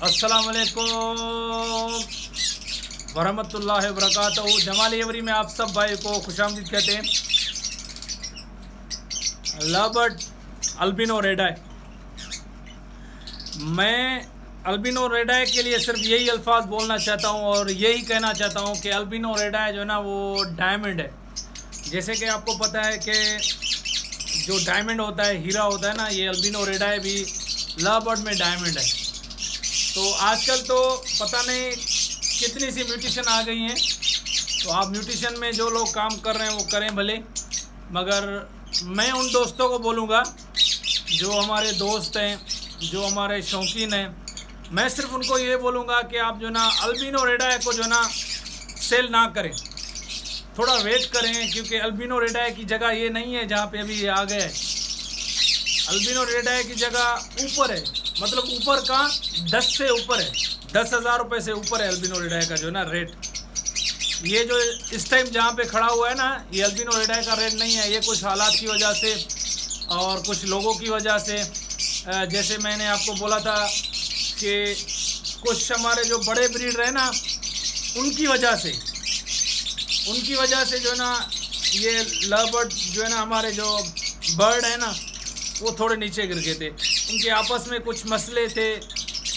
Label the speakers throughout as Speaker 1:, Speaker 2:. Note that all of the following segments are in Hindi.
Speaker 1: अस्सलाम वालेकुम वरहमतुल्लाहि वबरकातुहू। जमाल एवरी में आप सब भाई को खुशामदीद कहते हैं। लबर्ट अल्बिनो रेडाय। मैं अल्बिनो रेडाय के लिए सिर्फ़ यही अल्फाज बोलना चाहता हूँ और यही कहना चाहता हूँ कि अल्बिनो रेडाय जो है ना, वो डायमंड है। जैसे कि आपको पता है कि जो डायमंड होता है, हीरा होता है ना, ये अल्बिनो रेडाय भी लबर्ट में डायमंड है। तो आजकल तो पता नहीं कितनी सी म्यूटिशन आ गई हैं। तो आप म्यूटिशन में जो लोग काम कर रहे हैं, वो करें भले। मगर मैं उन दोस्तों को बोलूँगा, जो हमारे दोस्त हैं, जो हमारे शौकीन हैं। मैं सिर्फ़ उनको ये बोलूँगा कि आप जो ना, अल्बिनो रेडाय को जो ना सेल ना करें। थोड़ा वेट करें, क्योंकि अल्बिनो रेडाय की जगह ये नहीं है जहाँ पे अभी ये आ गया है। अल्बिनो रेडाय की जगह ऊपर है। मतलब ऊपर का दस से ऊपर है। दस हज़ार रुपये से ऊपर है अल्बिनो रेडाय का जो है ना रेट ये जो इस टाइम जहाँ पे खड़ा हुआ है ना, ये एल्बिनो रेडाय का रेट नहीं है। ये कुछ हालात की वजह से और कुछ लोगों की वजह से जैसे मैंने आपको बोला था कि कुछ हमारे जो बड़े ब्रीड हैं ना, उनकी वजह से, उनकी वजह से जो है ना, ये लव बर्ड जो है ना, हमारे जो बर्ड है ना, वो थोड़े नीचे गिर गए थे। उनके आपस में कुछ मसले थे।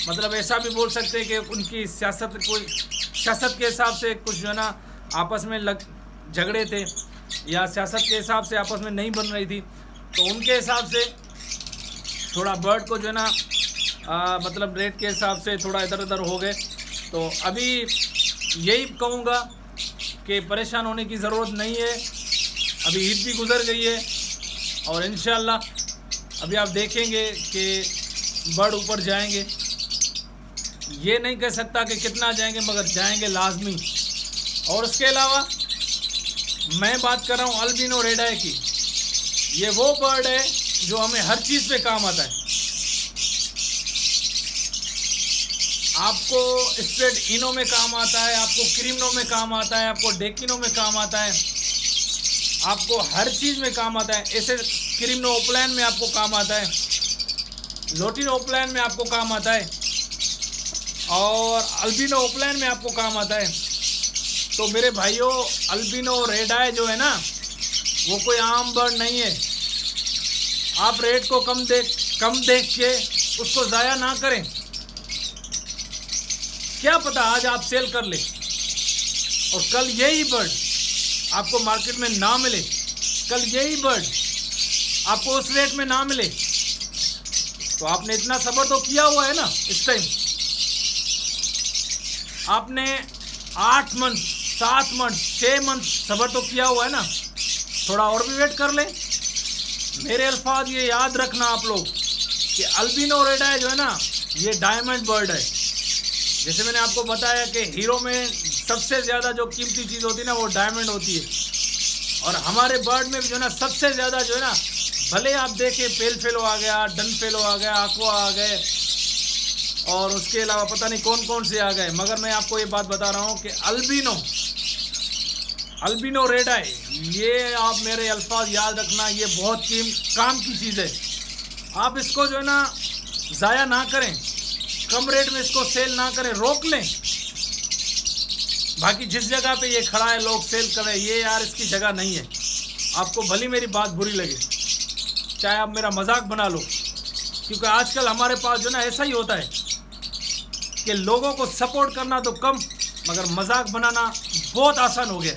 Speaker 1: मतलब ऐसा भी बोल सकते हैं कि उनकी सियासत कोई सियासत के हिसाब से कुछ जो है ना आपस में लग झगड़े थे या सियासत के हिसाब से आपस में नहीं बन रही थी। तो उनके हिसाब से थोड़ा बर्ड को जो है ना आ, मतलब रेट के हिसाब से थोड़ा इधर उधर हो गए। तो अभी यही कहूँगा कि परेशान होने की ज़रूरत नहीं है। अभी ईद भी गुजर गई है और इन अभी आप देखेंगे कि बर्ड ऊपर जाएँगे। ये नहीं कह सकता कि कितना जाएँगे, मगर जाएँगे लाजमी। और उसके अलावा, मैं बात कर रहा हूँ अल्बिनो रेडाय की। ये वो बर्ड है जो हमें हर चीज़ पे काम आता है। आपको स्प्रेड इनो में काम आता है, आपको क्रीमनो में काम आता है, आपको डेकिनो में काम आता है, आपको हर चीज़ में काम आता है। ऐसे क्रीमनो ओपलैन में आपको काम आता है। लोटिनो ओपलैन में आपको काम आता है। और अल्बिनो ओपलैन में आपको काम आता है। तो मेरे भाइयों, अल्बिनो रेडाय जो है ना, वो कोई आम बर्ड नहीं है। आप रेट को कम देख कम देख के उसको ज़ाया ना करें। क्या पता आज आप सेल कर ले। और कल यही बर्ड आपको मार्केट में ना मिले। कल यही बर्ड आपको उस रेट में ना मिले। तो आपने इतना सबर तो किया हुआ है ना, इस टाइम आपने आठ मंथ सात मंथ छः मंथ सबर तो किया हुआ है ना। थोड़ा और भी वेट कर ले। मेरे अल्फाज ये याद रखना आप लोग कि अल्बिनो रेडा जो है ना, ये डायमंड बर्ड है जैसे मैंने आपको बताया कि हीरो में सबसे ज़्यादा जो कीमती चीज़ होती है ना, वो डायमंड होती है। और हमारे बर्ड में भी जो है ना, सबसे ज़्यादा जो है ना भले आप देखें, पेल फेलो आ गया डन फेलो आ गया आकुआ आ गए, और उसके अलावा पता नहीं कौन कौन से आ गए, मगर मैं आपको ये बात बता रहा हूँ कि अल्बिनो अल्बिनो रेडाई ये आप मेरे अल्फाज याद रखना, ये बहुत कीम, काम की चीज़ है। आप इसको जो है ना, ज़ाया ना करें, कम रेट में इसको सेल ना करें, रोक लें। बाकी जिस जगह पे ये खड़ा है, लोग सेल करें ये यार इसकी जगह नहीं है। आपको भली मेरी बात बुरी लगे। चाहे आप मेरा मज़ाक बना लो, क्योंकि आजकल हमारे पास जो ना ऐसा ही होता है कि लोगों को सपोर्ट करना तो कम, मगर मज़ाक बनाना बहुत आसान हो गया।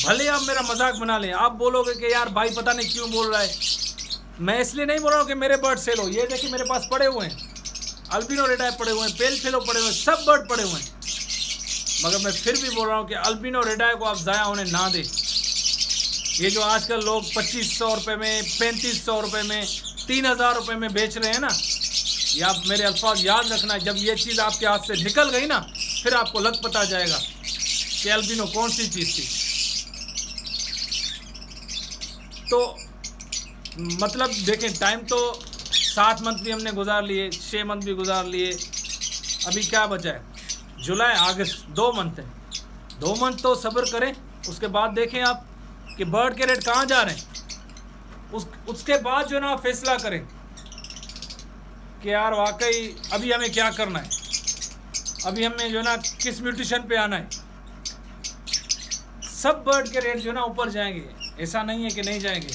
Speaker 1: भले आप मेरा मज़ाक बना लें, आप बोलोगे कि यार भाई पता नहीं क्यों बोल रहा है। मैं इसलिए नहीं बोल रहा हूँ कि मेरे बर्ड सेल हो। ये देखिए मेरे पास पड़े हुए हैं। अल्बिनो रेडाए पड़े हुए हैं पेल फेलो पड़े हुए हैं, सब बर्ड पड़े हुए हैं। मगर मैं फिर भी बोल रहा हूँ कि अल्बिनो रेडाई को आप ज़ाया होने ना दें। ये जो आजकल लोग पच्चीस सौ रुपये में, पैंतीस सौ रुपये में, तीन हज़ार रुपये में बेच रहे हैं ना, ये आप मेरे अल्फाज याद रखना, जब ये चीज़ आपके हाथ से निकल गई ना, फिर आपको लग पता जाएगा कि अल्बिनो कौन सी चीज़ थी। तो मतलब देखें टाइम तो सात मंथ भी हमने गुजार लिए छः मंथ भी गुजार लिए, अभी क्या बचा है? जुलाई, अगस्त, दो मंथ है। दो मंथ तो सब्र करें, उसके बाद देखें आप कि बर्ड के रेट कहाँ जा रहे हैं? उस, उसके बाद जो ना फैसला करें कि यार वाकई अभी हमें क्या करना है? अभी हमें जो ना किस म्यूटिशन पे आना है? सब बर्ड के रेट जो ना ऊपर जाएँगे। ऐसा नहीं है कि नहीं जाएँगे।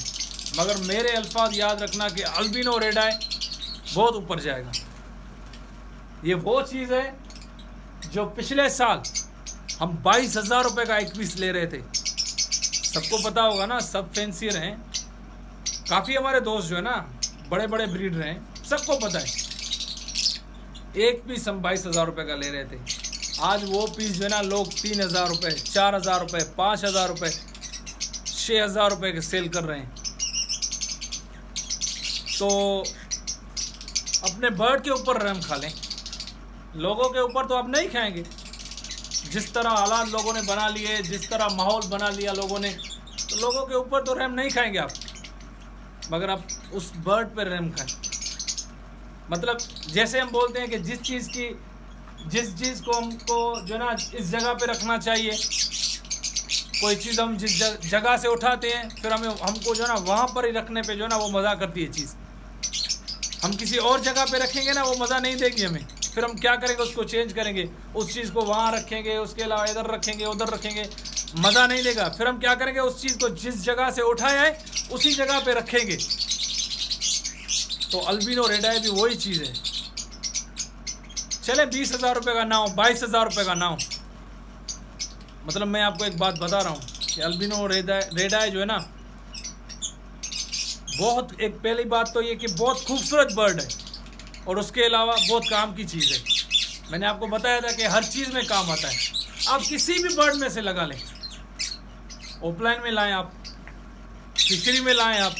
Speaker 1: मगर मेरे अल्फाज याद रखना कि अल्बिनो रेडाई बहुत ऊपर जाएगा। ये वो चीज़ है जो पिछले साल हम बाईस हज़ार रुपये का एक पीस ले रहे थे। सबको पता होगा ना, सब फैंसी हैं काफ़ी हमारे दोस्त जो है ना बड़े बड़े ब्रीड हैं सबको पता है। एक पीस हम बाईस हज़ार रुपये का ले रहे थे। आज वो पीस जो है ना, लोग तीन हज़ार रुपये चार हज़ार रुपये पाँच हज़ार रुपये छः हज़ार रुपये के सेल कर रहे हैं। तो अपने बर्ड के ऊपर रहम खा लें। लोगों के ऊपर तो आप नहीं खाएँगे। जिस तरह हालात लोगों ने बना लिए, जिस तरह माहौल बना लिया लोगों ने तो लोगों के ऊपर तो रहम नहीं खाएँगे आप। मगर आप उस बर्ड पर रहम खाएँ। मतलब जैसे हम बोलते हैं कि जिस चीज़ की, जिस चीज़ को हमको जो ना, इस जगह पे रखना चाहिए, कोई चीज़ हम जिस जगह से उठाते हैं, फिर हमें, हमको जो ना, वहाँ पर ही रखने पे जो ना, वो मज़ा करती है चीज़। हम किसी और जगह पे रखेंगे ना, वो मज़ा नहीं देगी हमें। फिर हम क्या करेंगे, उसको चेंज करेंगे। उस चीज़ को वहाँ रखेंगे, उसके अलावा इधर रखेंगे, उधर रखेंगे। मज़ा नहीं लेगा। फिर हम क्या करेंगे, उस चीज़ को जिस जगह से उठाया है, उसी जगह पे रखेंगे। तो अल्बिनो रेडाई भी वही चीज़ है। चले, बीस हज़ार रुपये का नाव बाईस हज़ार रुपये का नाव मतलब मैं आपको एक बात बता रहा हूँ कि अल्बिनो रेडाई रेडाई जो है ना, बहुत, एक पहली बात तो ये कि बहुत खूबसूरत बर्ड है। और उसके अलावा बहुत काम की चीज़ है। मैंने आपको बताया था कि हर चीज़ में काम आता है। आप किसी भी बर्ड में से लगा लें। ओपलाइन में लाएँ आप फिशरी में लाएँ आप,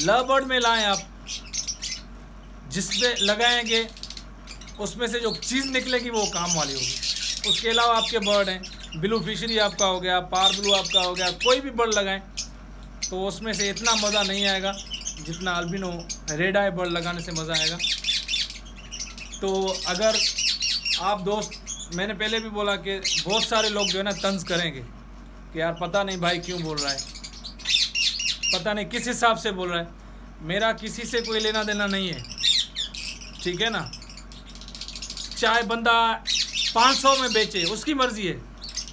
Speaker 1: लव बर्ड में लाएँ आप जिस पे लगाएँगे, उसमें से जो चीज़ निकलेगी वो काम वाली होगी। उसके अलावा आपके बर्ड हैं, ब्लू फिशरी आपका हो गया, पार ब्लू आपका हो गया, कोई भी बर्ड लगाएँ तो उसमें से इतना मज़ा नहीं आएगा। जितना अल्बिनो रेड आई बर्ड लगाने से मज़ा आएगा। तो अगर आप दोस्त, मैंने पहले भी बोला कि बहुत सारे लोग जो है ना तंज करेंगे कि यार पता नहीं भाई क्यों बोल रहा है। पता नहीं किस हिसाब से बोल रहा है। मेरा किसी से कोई लेना देना नहीं है। ठीक है ना? चाहे बंदा 500 में बेचे, उसकी मर्ज़ी है।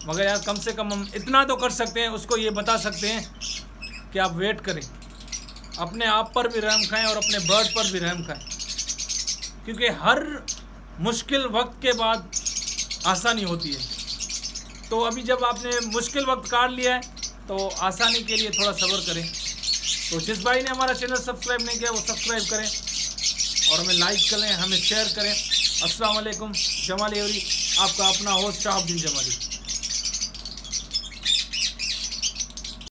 Speaker 1: मगर यार कम से कम हम इतना तो कर सकते हैं, उसको ये बता सकते हैं कि आप वेट करें। अपने आप पर भी रहम खाएँ और अपने बर्ड पर भी रहम खाएँ। क्योंकि हर मुश्किल वक्त के बाद आसानी होती है। तो अभी जब आपने मुश्किल वक्त काट लिया है तो आसानी के लिए थोड़ा सब्र करें। तो जिस भाई ने हमारा चैनल सब्सक्राइब नहीं किया, वो सब्सक्राइब करें और हमें लाइक करें, हमें शेयर करें। अस्सलाम वालेकुम, जमाली आपका अपना होस्ट शाहब्दीन जमाली।